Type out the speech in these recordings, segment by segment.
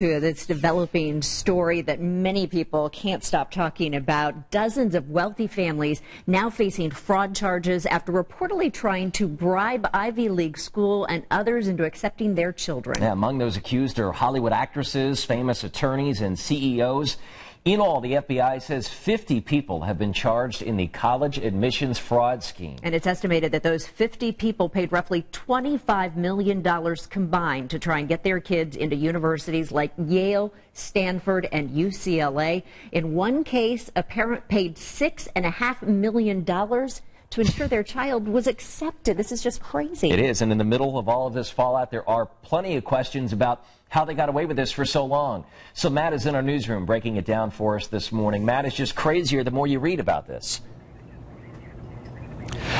this developing story that many people can't stop talking about. Dozens of wealthy families now facing fraud charges after reportedly trying to bribe Ivy League school and others into accepting their children. Yeah, among those accused are Hollywood actresses, famous attorneys, and CEOs. In all, the FBI says 50 people have been charged in the college admissions fraud scheme. And it's estimated that those 50 people paid roughly $25 million combined to try and get their kids into universities like Yale, Stanford, and UCLA. In one case, a parent paid $6.5 million to ensure their child was accepted. This is just crazy. It is. And in the middle of all of this fallout, there are plenty of questions about how they got away with this for so long. So Matt is in our newsroom breaking it down for us this morning. Matt, is just crazier the more you read about this.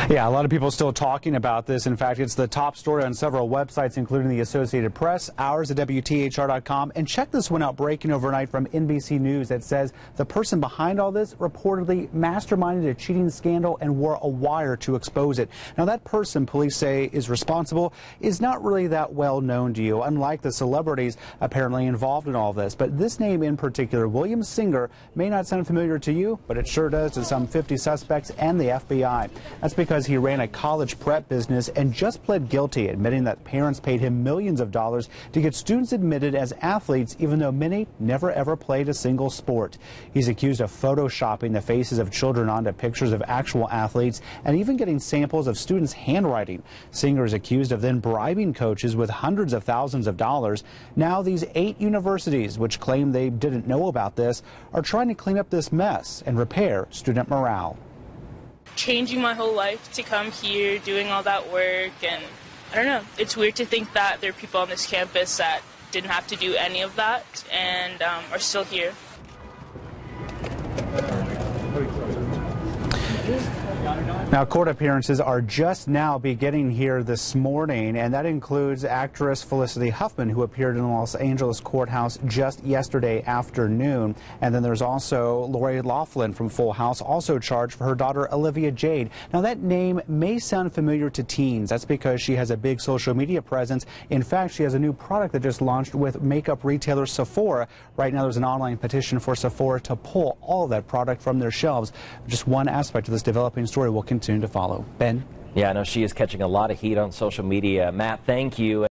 Yeah, a lot of people still talking about this. In fact, it's the top story on several websites, including the Associated Press, ours at WTHR.com. And check this one out breaking overnight from NBC News that says the person behind all this reportedly masterminded a cheating scandal and wore a wire to expose it. Now, that person, police say, is responsible, is not really that well known to you, unlike the celebrities apparently involved in all this. But this name in particular, William Singer, may not sound familiar to you, but it sure does to some 50 suspects and the FBI. That's because he ran a college prep business and just pled guilty, admitting that parents paid him millions of dollars to get students admitted as athletes, even though many never ever played a single sport. He's accused of photoshopping the faces of children onto pictures of actual athletes and even getting samples of students' handwriting. Singer is accused of then bribing coaches with hundreds of thousands of dollars. Now, these eight universities, which claim they didn't know about this, are trying to clean up this mess and repair student morale changing my whole life to come here, doing all that work, and I don't know. It's weird to think that there are people on this campus that didn't have to do any of that and um, are still here. Now, court appearances are just now beginning here this morning, and that includes actress Felicity Huffman, who appeared in the Los Angeles courthouse just yesterday afternoon. And then there's also Lori Loughlin from Full House, also charged for her daughter Olivia Jade. Now, that name may sound familiar to teens. That's because she has a big social media presence. In fact, she has a new product that just launched with makeup retailer Sephora. Right now, there's an online petition for Sephora to pull all that product from their shelves. Just one aspect of this developing story will continue to follow. Ben? Yeah, I know she is catching a lot of heat on social media. Matt, thank you.